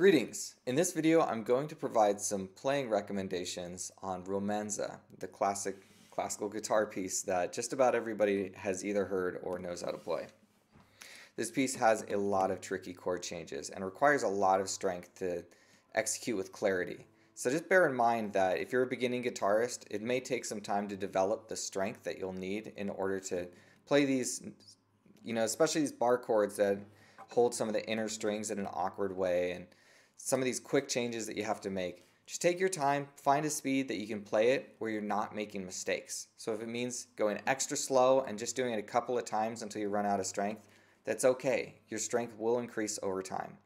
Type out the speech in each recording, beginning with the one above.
Greetings! In this video I'm going to provide some playing recommendations on Romanza, the classic classical guitar piece that just about everybody has either heard or knows how to play. This piece has a lot of tricky chord changes and requires a lot of strength to execute with clarity. So just bear in mind that if you're a beginning guitarist, it may take some time to develop the strength that you'll need in order to play these, you know, especially these bar chords that hold some of the inner strings in an awkward way and some of these quick changes that you have to make. Just take your time, find a speed that you can play it where you're not making mistakes. So if it means going extra slow and just doing it a couple of times until you run out of strength, that's okay. Your strength will increase over time.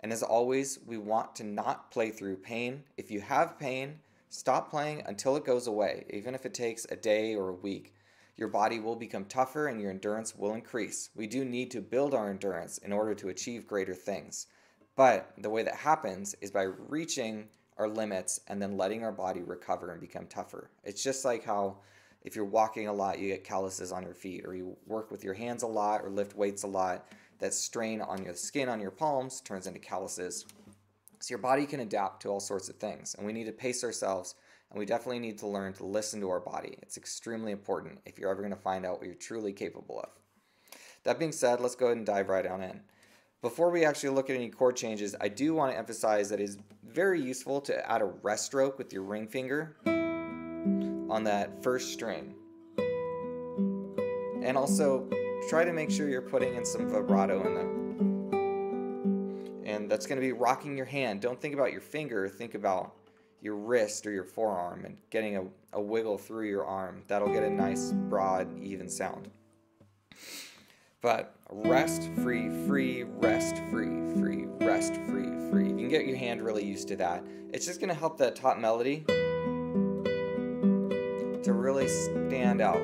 And as always, we want to not play through pain. If you have pain, stop playing until it goes away, even if it takes a day or a week. Your body will become tougher and your endurance will increase. We do need to build our endurance in order to achieve greater things. But the way that happens is by reaching our limits and then letting our body recover and become tougher. It's just like how if you're walking a lot, you get calluses on your feet, or you work with your hands a lot or lift weights a lot, that strain on your skin on your palms turns into calluses. So your body can adapt to all sorts of things, and we need to pace ourselves, and we definitely need to learn to listen to our body. It's extremely important if you're ever going to find out what you're truly capable of. That being said, let's go ahead and dive right on in. Before we actually look at any chord changes, I do want to emphasize that it is very useful to add a rest stroke with your ring finger on that first string. And also try to make sure you're putting in some vibrato in there. And that's going to be rocking your hand. Don't think about your finger, think about your wrist or your forearm and getting a, a wiggle through your arm. That'll get a nice, broad, even sound. But rest, free, free, rest, free, free, rest, free, free. You can get your hand really used to that. It's just going to help that top melody to really stand out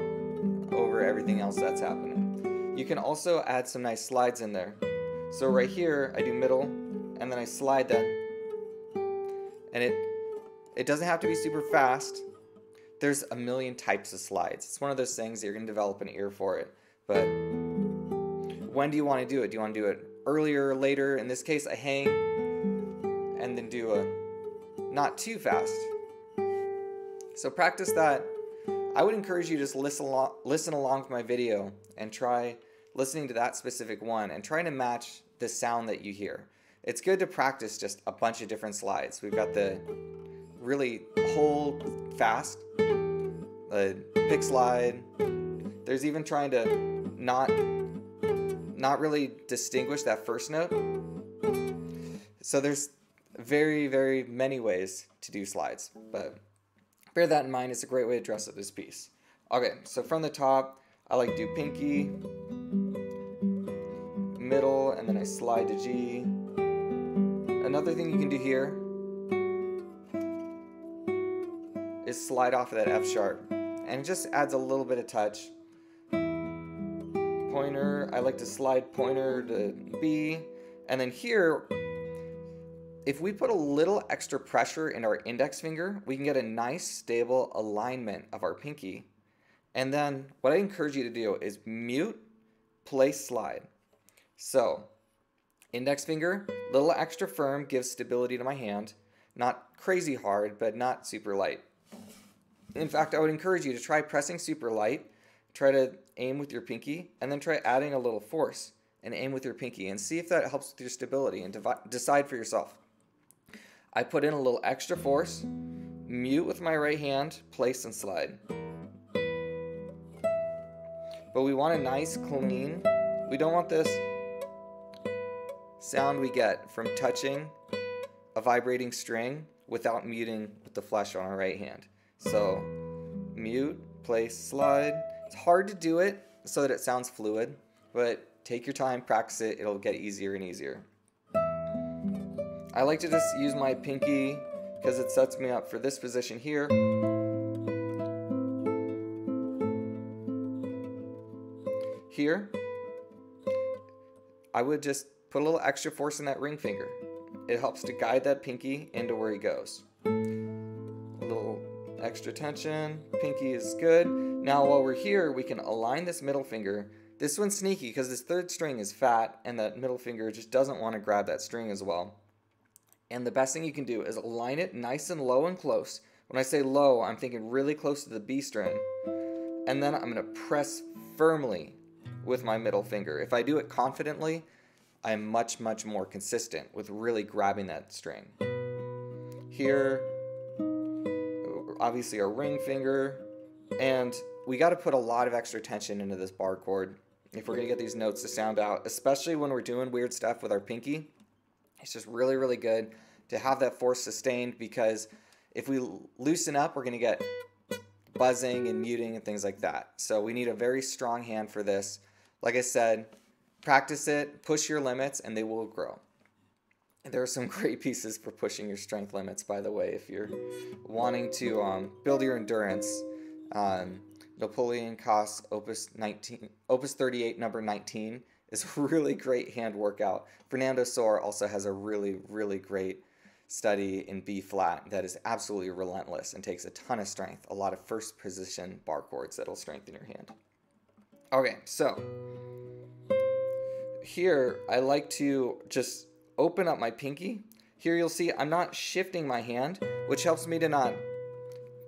over everything else that's happening. You can also add some nice slides in there. So right here, I do middle, and then I slide that. And it, it doesn't have to be super fast. There's a million types of slides. It's one of those things that you're going to develop an ear for it. But when do you want to do it? Do you want to do it earlier or later? In this case, I hang and then do a not too fast. So practice that. I would encourage you to just listen along, listen along with my video and try listening to that specific one and trying to match the sound that you hear. It's good to practice just a bunch of different slides. We've got the really hold fast, the pick slide. There's even trying to not not really distinguish that first note. So there's very, very many ways to do slides, but bear that in mind. It's a great way to dress up this piece. Okay, so from the top, I like do pinky, middle, and then I slide to G. Another thing you can do here is slide off of that F sharp, and it just adds a little bit of touch pointer. I like to slide pointer to B. And then here, if we put a little extra pressure in our index finger, we can get a nice stable alignment of our pinky. And then what I encourage you to do is mute, place slide. So index finger, little extra firm, gives stability to my hand. Not crazy hard, but not super light. In fact, I would encourage you to try pressing super light try to aim with your pinky, and then try adding a little force and aim with your pinky and see if that helps with your stability and decide for yourself. I put in a little extra force, mute with my right hand, place and slide. But we want a nice clean, we don't want this sound we get from touching a vibrating string without muting with the flesh on our right hand. So mute, place, slide, it's hard to do it so that it sounds fluid, but take your time, practice it, it'll get easier and easier. I like to just use my pinky because it sets me up for this position here. Here, I would just put a little extra force in that ring finger. It helps to guide that pinky into where he goes. A little extra tension, pinky is good. Now while we're here, we can align this middle finger. This one's sneaky because this third string is fat and that middle finger just doesn't want to grab that string as well. And the best thing you can do is align it nice and low and close. When I say low, I'm thinking really close to the B string. And then I'm going to press firmly with my middle finger. If I do it confidently, I'm much, much more consistent with really grabbing that string. Here, obviously our ring finger, and we got to put a lot of extra tension into this bar chord if we're going to get these notes to sound out, especially when we're doing weird stuff with our pinky. It's just really, really good to have that force sustained because if we loosen up, we're going to get buzzing and muting and things like that. So we need a very strong hand for this. Like I said, practice it, push your limits, and they will grow. There are some great pieces for pushing your strength limits, by the way, if you're wanting to um, build your endurance. Um, Napoleon Coste Opus 19, Opus 38, number 19 is a really great hand workout. Fernando Sor also has a really, really great study in B flat that is absolutely relentless and takes a ton of strength, a lot of first position bar chords that'll strengthen your hand. Okay, so here I like to just open up my pinky. Here you'll see I'm not shifting my hand, which helps me to not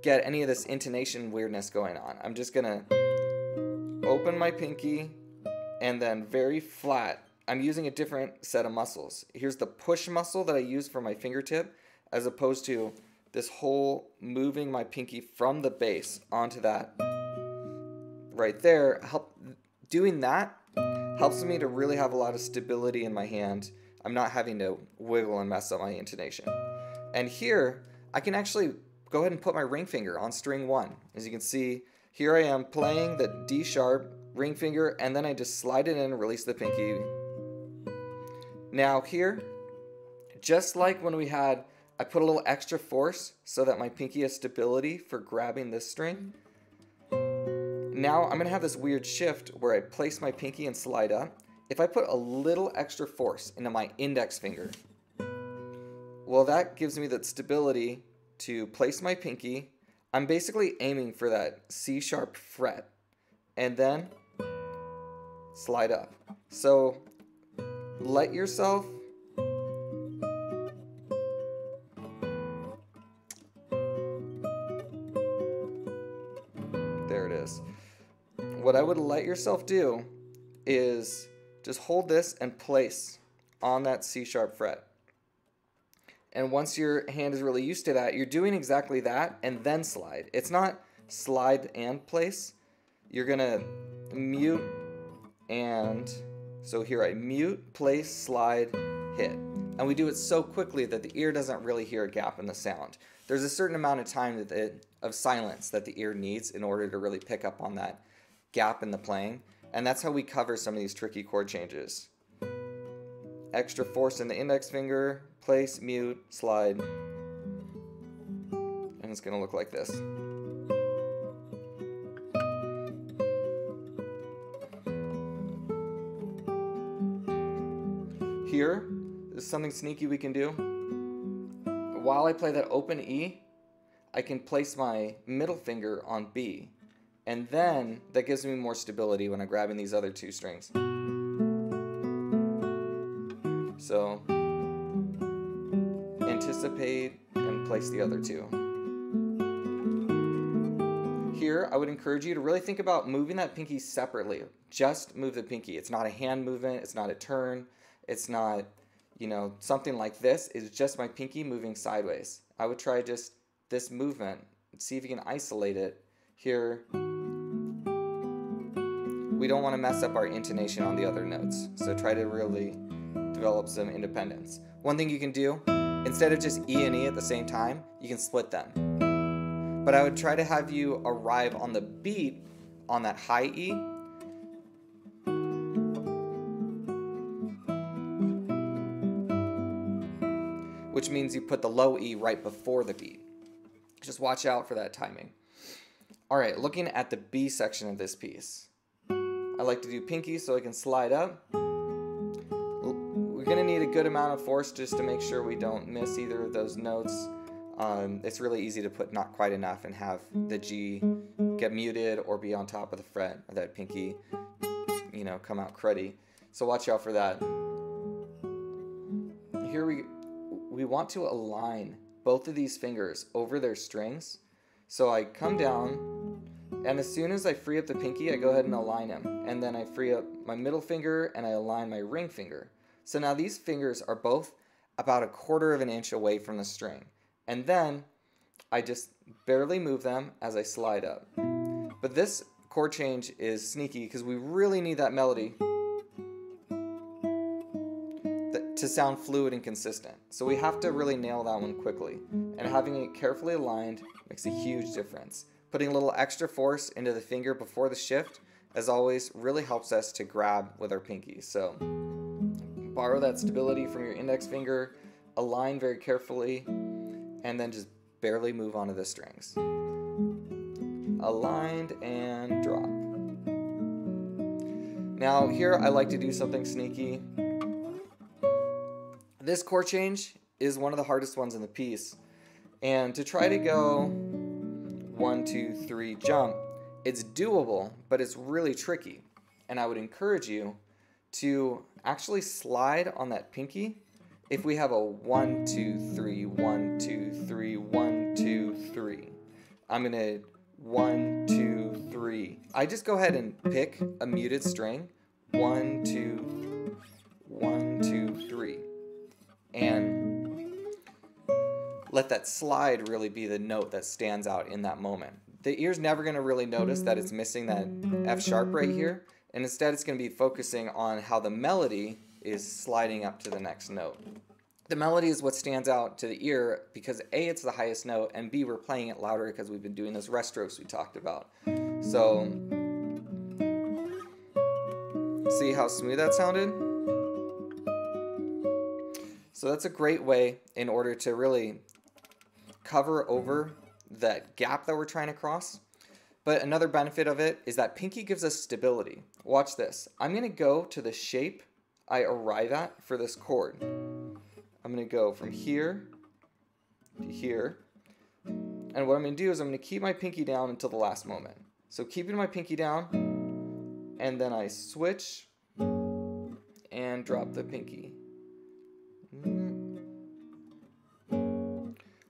get any of this intonation weirdness going on. I'm just gonna open my pinky and then very flat. I'm using a different set of muscles. Here's the push muscle that I use for my fingertip as opposed to this whole moving my pinky from the base onto that right there. Help doing that helps me to really have a lot of stability in my hand. I'm not having to wiggle and mess up my intonation. And here, I can actually go ahead and put my ring finger on string one. As you can see, here I am playing the D sharp ring finger, and then I just slide it in and release the pinky. Now here, just like when we had, I put a little extra force so that my pinky has stability for grabbing this string. Now I'm gonna have this weird shift where I place my pinky and slide up. If I put a little extra force into my index finger, well that gives me that stability to place my pinky. I'm basically aiming for that C sharp fret and then slide up. So let yourself there it is. What I would let yourself do is just hold this and place on that C sharp fret. And once your hand is really used to that, you're doing exactly that and then slide. It's not slide and place. You're gonna mute and so here I mute, place, slide, hit. And we do it so quickly that the ear doesn't really hear a gap in the sound. There's a certain amount of time that it, of silence that the ear needs in order to really pick up on that gap in the playing. And that's how we cover some of these tricky chord changes. Extra force in the index finger, place, mute, slide. And it's going to look like this. Here is something sneaky we can do. While I play that open E, I can place my middle finger on B. And then that gives me more stability when I'm grabbing these other two strings. So anticipate and place the other two. Here, I would encourage you to really think about moving that pinky separately. Just move the pinky. It's not a hand movement, it's not a turn, it's not, you know, something like this. It's just my pinky moving sideways. I would try just this movement, see if you can isolate it. Here, we don't want to mess up our intonation on the other notes, so try to really develop some independence. One thing you can do, instead of just E and E at the same time, you can split them. But I would try to have you arrive on the beat on that high E. Which means you put the low E right before the beat. Just watch out for that timing. All right, looking at the B section of this piece. I like to do pinky so I can slide up. We're gonna need a good amount of force just to make sure we don't miss either of those notes. Um, it's really easy to put not quite enough and have the G get muted or be on top of the fret or that pinky, you know, come out cruddy. So watch out for that. Here we we want to align both of these fingers over their strings. So I come down, and as soon as I free up the pinky, I go ahead and align them. And then I free up my middle finger and I align my ring finger. So now these fingers are both about a quarter of an inch away from the string. And then I just barely move them as I slide up. But this chord change is sneaky because we really need that melody to sound fluid and consistent. So we have to really nail that one quickly. And having it carefully aligned makes a huge difference. Putting a little extra force into the finger before the shift, as always, really helps us to grab with our pinky. So borrow that stability from your index finger, align very carefully, and then just barely move onto the strings. Aligned and drop. Now here I like to do something sneaky. This chord change is one of the hardest ones in the piece. And to try to go one, two, three, jump, it's doable, but it's really tricky. And I would encourage you to actually slide on that pinky if we have a one, two, three, one, two, three, one, two, three. I'm gonna one, two, three. I just go ahead and pick a muted string. One, two, one, two, three and let that slide really be the note that stands out in that moment. The ear's never to really notice that it's missing that F sharp right here, and instead it's going to be focusing on how the melody is sliding up to the next note. The melody is what stands out to the ear because A, it's the highest note, and B, we're playing it louder because we've been doing those rest strokes we talked about. So, see how smooth that sounded? So that's a great way in order to really cover over that gap that we're trying to cross. But another benefit of it is that pinky gives us stability. Watch this. I'm going to go to the shape I arrive at for this chord. I'm going to go from here to here. And what I'm to do is I'm to keep my pinky down until the last moment. So keeping my pinky down, and then I switch and drop the pinky.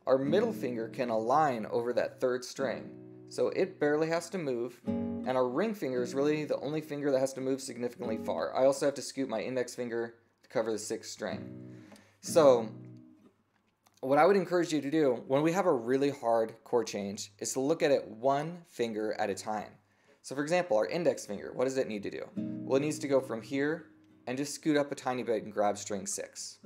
Our middle finger can align over that third string, so it barely has to move, and our ring finger is really the only finger that has to move significantly far. I also have to scoop my index finger to cover the sixth string. So, what I would encourage you to do when we have a really hard chord change is to look at it one finger at a time. So, for example, our index finger, what does it need to do? Well, it needs to go from here and just scoot up a tiny bit and grab string 6.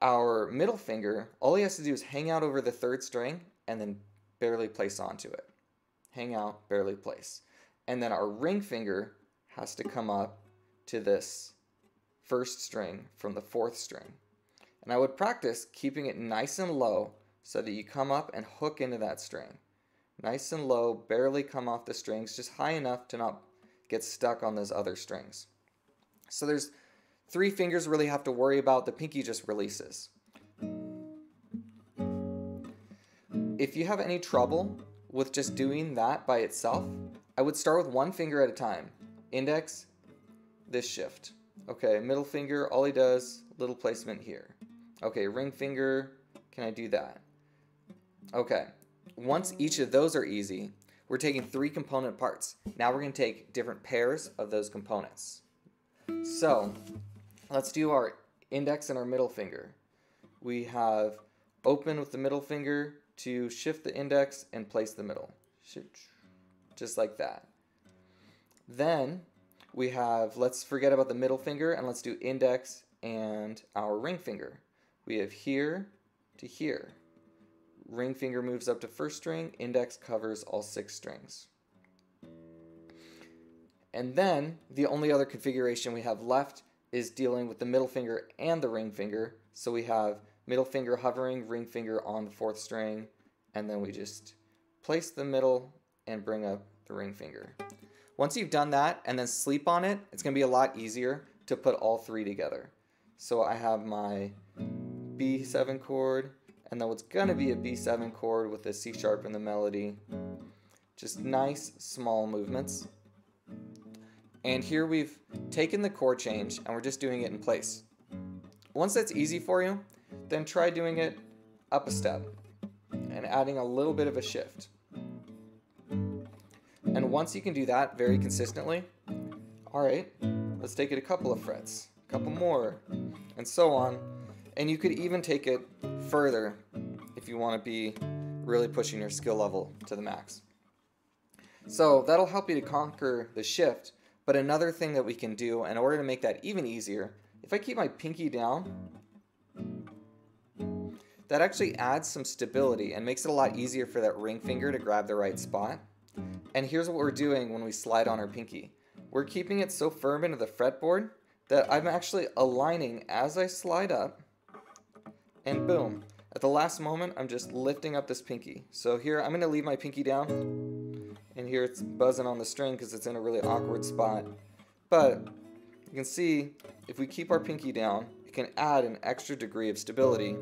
Our middle finger, all he has to do is hang out over the third string and then barely place onto it. Hang out, barely place. And then our ring finger has to come up to this first string from the fourth string. And I would practice keeping it nice and low so that you come up and hook into that string. Nice and low, barely come off the strings, just high enough to not get stuck on those other strings. So there's three fingers really have to worry about, the pinky just releases. If you have any trouble with just doing that by itself, I would start with one finger at a time. Index, this shift. Okay, middle finger, all he does, little placement here. Okay, ring finger, can I do that? Okay, once each of those are easy, we're taking three component parts. Now we're going to take different pairs of those components. So let's do our index and our middle finger. We have open with the middle finger to shift the index and place the middle. Just like that. Then we have, let's forget about the middle finger and let's do index and our ring finger. We have here to here ring finger moves up to first string, index covers all six strings. And then the only other configuration we have left is dealing with the middle finger and the ring finger. So we have middle finger hovering, ring finger on the fourth string, and then we just place the middle and bring up the ring finger. Once you've done that and then sleep on it, it's going to be a lot easier to put all three together. So I have my B7 chord, and then what's gonna be a B7 chord with a C sharp in the melody. Just nice small movements. And mm. here we've taken the chord change and we're just doing it in place. once that's easy for you, then try doing it up a step and adding a little bit of a shift. And once you can do that very consistently, all right, let's take it a couple of frets, a couple more, and so on. And you could even take it further if you want to be really pushing your skill level to the max. So that'll help you to conquer the shift. But another thing that we can do in order to make that even easier, if I keep my pinky down, that actually adds some stability and makes it a lot easier for that ring finger to grab the right spot. And here's what we're doing when we slide on our pinky. We're keeping it so firm into the fretboard that I'm actually aligning as I slide up and boom. At the last moment, I'm just lifting up this pinky. So here, I'm gonna leave my pinky down and here it's buzzing on the string because it's in a really awkward spot. But you can see if we keep our pinky down, it can add an extra degree of stability.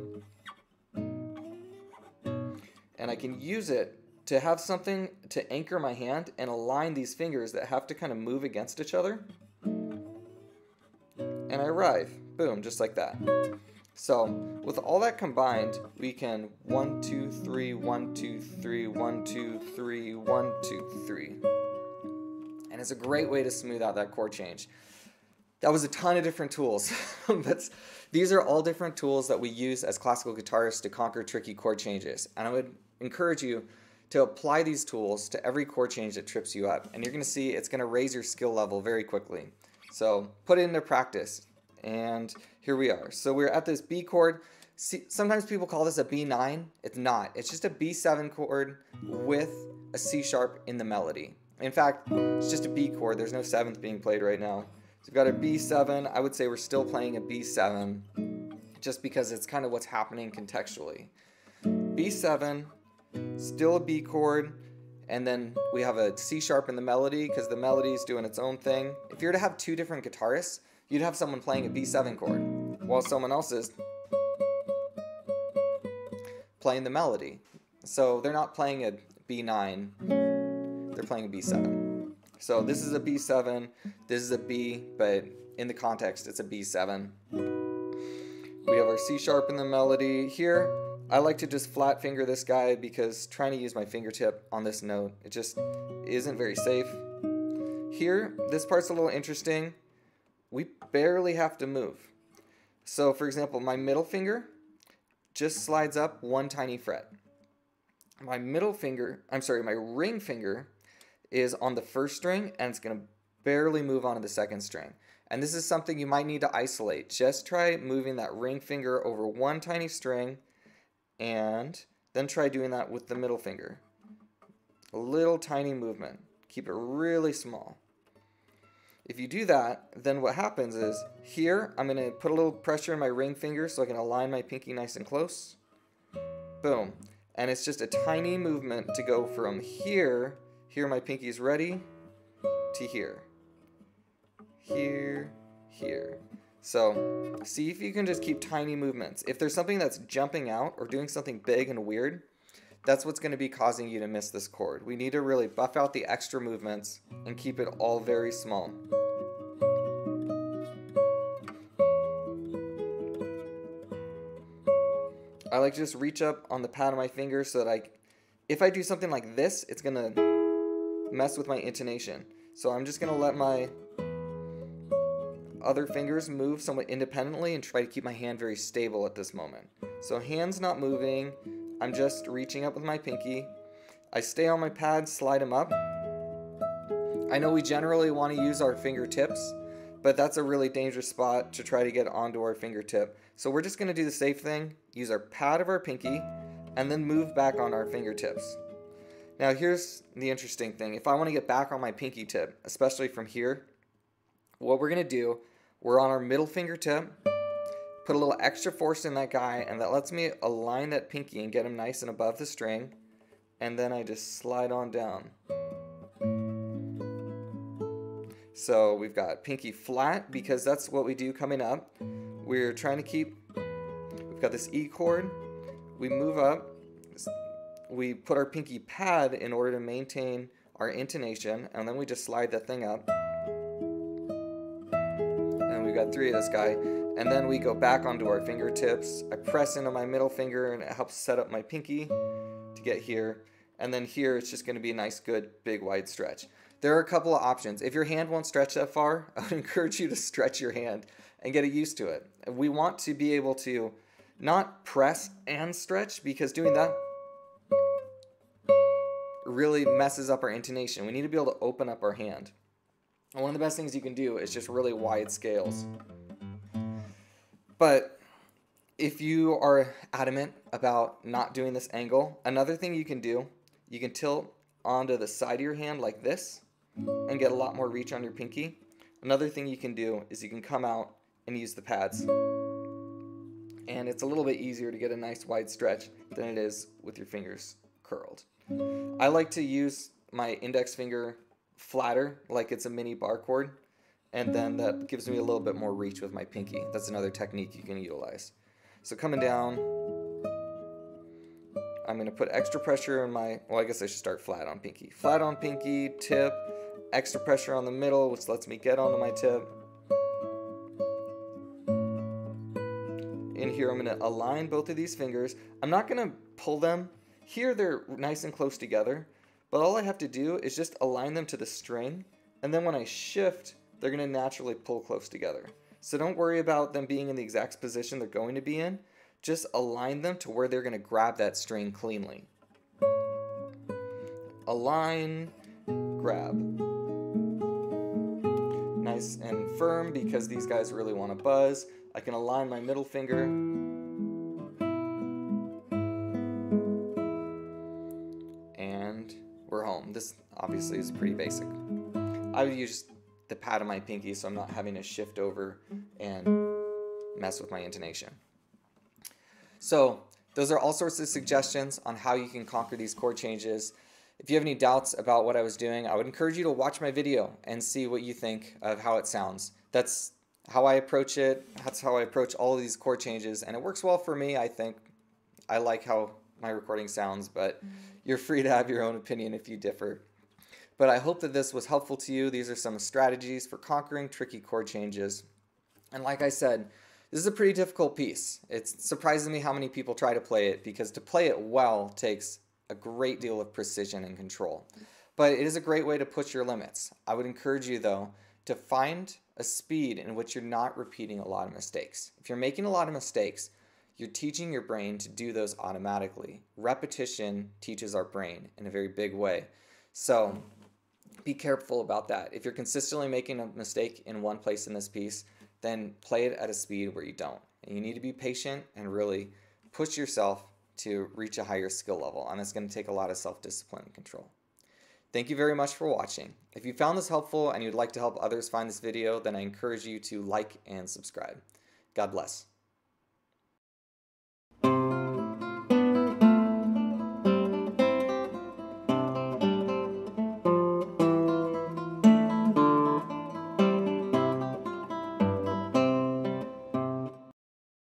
And I can use it to have something to anchor my hand and align these fingers that have to kind of move against each other. And I arrive, boom, just like that. So with all that combined, we can one, two, three, one, two, three, one, two, three, one, two, three. And it's a great way to smooth out that chord change. That was a ton of different tools. That's, these are all different tools that we use as classical guitarists to conquer tricky chord changes. And I would encourage you to apply these tools to every chord change that trips you up. And you're going to see it's going to raise your skill level very quickly. So put it into practice. And here we are. So we're at this B chord. See, sometimes people call this a B9. It's not. It's just a B7 chord with a C sharp in the melody. In fact, it's just a B chord. There's no seventh being played right now. So we've got a B7. I would say we're still playing a B7 just because it's kind of what's happening contextually. B7, still a B chord, and then we have a C sharp in the melody because the melody is doing its own thing. If you were to have two different guitarists, you'd have someone playing a B7 chord while someone else is playing the melody. So they're not playing a B9, they're playing a B7. So this is a B7, this is a B, but in the context it's a B7. We have our C sharp in the melody here. I like to just flat finger this guy because trying to use my fingertip on this note, it just isn't very safe. Here, this part's a little interesting. We barely have to move. So for example, my middle finger just slides up one tiny fret. My middle finger, I'm sorry, my ring finger is on the first string and it's going to barely move on to the second string. And this is something you might need to isolate. Just try moving that ring finger over one tiny string and then try doing that with the middle finger. A little tiny movement. Keep it really small. If you do that, then what happens is here, I'm to put a little pressure in my ring finger so I can align my pinky nice and close. Boom. And it's just a tiny movement to go from here, here my pinky's ready, to here. Here, here. So see if you can just keep tiny movements. If there's something that's jumping out or doing something big and weird, that's what's going to be causing you to miss this chord. We need to really buff out the extra movements and keep it all very small. I like to just reach up on the pad of my finger so that I, if I do something like this, it's going to mess with my intonation. So I'm just going to let my other fingers move somewhat independently and try to keep my hand very stable at this moment. So hands not moving, I'm just reaching up with my pinky. I stay on my pad, slide them up. I know we generally want to use our fingertips, but that's a really dangerous spot to try to get onto our fingertip. So we're just going to do the safe thing, use our pad of our pinky, and then move back on our fingertips. Now here's the interesting thing. If I want to get back on my pinky tip, especially from here, what we're going to do we're on our middle fingertip. Put a little extra force in that guy, and that lets me align that pinky and get him nice and above the string. And then I just slide on down. So we've got pinky flat because that's what we do coming up. We're trying to keep, we've got this E chord. We move up. We put our pinky pad in order to maintain our intonation, and then we just slide the thing up And we've got three of this guy. And then we go back onto our fingertips. I press into my middle finger and it helps set up my pinky to get here. And then here it's just going to be a nice, good, big, wide stretch. There are a couple of options. If your hand won't stretch that far, I would encourage you to stretch your hand and get used to it. We want to be able to not press and stretch because doing that really messes up our intonation. We need to be able to open up our hand. And one of the best things you can do is just really wide scales. But if you are adamant about not doing this angle, another thing you can do, you can tilt onto the side of your hand like this and get a lot more reach on your pinky. Another thing you can do is you can come out and use the pads. And it's a little bit easier to get a nice wide stretch than it is with your fingers curled. I like to use my index finger flatter like it's a mini bar chord and then that gives me a little bit more reach with my pinky. That's another technique you can utilize. So coming down, I'm going to put extra pressure in my, well I guess I should start flat on pinky. Flat on pinky, tip, extra pressure on the middle which lets me get onto my tip. In here I'm going to align both of these fingers. I'm not going to pull them here they're nice and close together, but all I have to do is just align them to the string, and then when I shift, they're going to naturally pull close together. So don't worry about them being in the exact position they're going to be in. Just align them to where they're going to grab that string cleanly. Align, grab. Nice and firm because these guys really want to buzz. I can align my middle finger And we're home. This obviously is pretty basic. I would use the pad of my pinky so I'm not having to shift over and mess with my intonation. So those are all sorts of suggestions on how you can conquer these chord changes. If you have any doubts about what I was doing, I would encourage you to watch my video and see what you think of how it sounds. That's how I approach it. That's how I approach all of these chord changes, and it works well for me, I think. I like how my recording sounds, but you're free to have your own opinion if you differ. But I hope that this was helpful to you. These are some strategies for conquering tricky chord changes. And like I said, this is a pretty difficult piece. It surprises me how many people try to play it because to play it well takes a great deal of precision and control. But it is a great way to push your limits. I would encourage you, though, to find a speed in which you're not repeating a lot of mistakes. If you're making a lot of mistakes, you're teaching your brain to do those automatically. Repetition teaches our brain in a very big way. So be careful about that. If you're consistently making a mistake in one place in this piece, then play it at a speed where you don't. And you need to be patient and really push yourself to reach a higher skill level. And it's going to take a lot of self discipline and control. Thank you very much for watching. If you found this helpful and you'd like to help others find this video, then I encourage you to like and subscribe. God bless.